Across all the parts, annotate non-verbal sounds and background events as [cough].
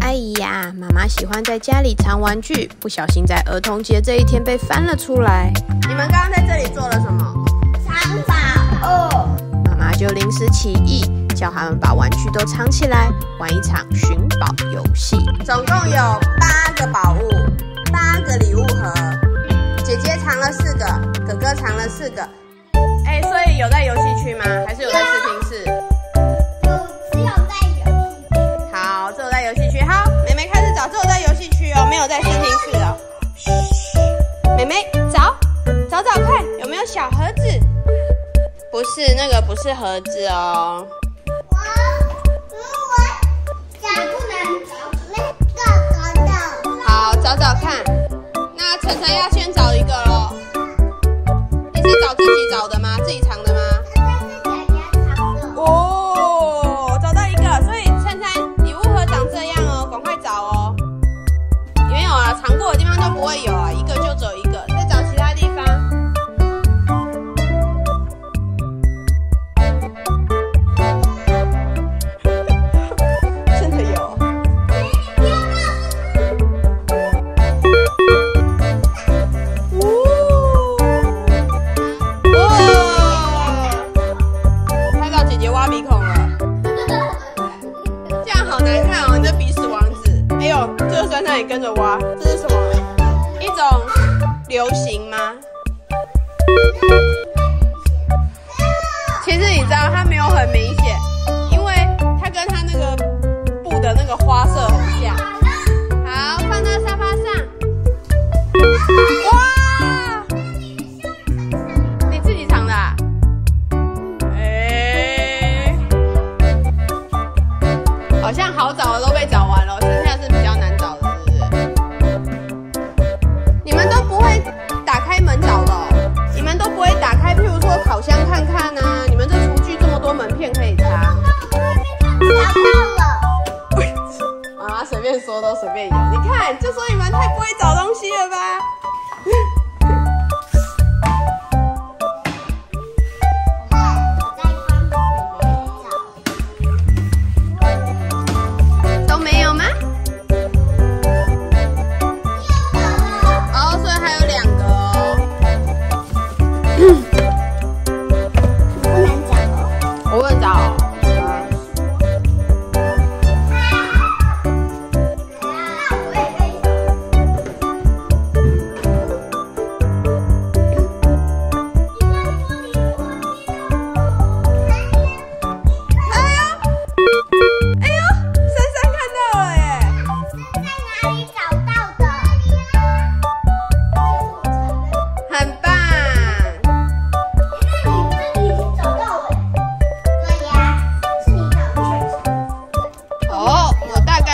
哎呀，妈妈喜欢在家里藏玩具，不小心在儿童节这一天被翻了出来。你们刚刚在这里做了什么？藏宝哦，妈妈就临时起意，叫他们把玩具都藏起来，玩一场寻宝游戏。总共有八个宝物，八个礼物盒。姐姐藏了四个，哥哥藏了四个。哎，所以有在游戏区吗？还是有在妹妹找，找找看有没有小盒子。不是，那个不是盒子哦。挖鼻孔了。[laughs] 这样好难看哦，你这鼻屎王子。哎呦，这个酸菜也跟着挖，这是什么？一种流行吗？好像好找的都被找完了，剩下是比较难找的，是不是？你们都不会打开门找的、哦，你们都不会打开，譬如说烤箱看看啊。你们这厨具这么多门片可以插，找到了。妈 [laughs] 妈随便说都随便有。你看，就说你们太不会找东西了吧？早。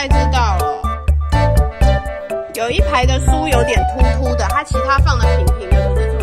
知道了。有一排的书有点凸凸的，它其他放的平平的，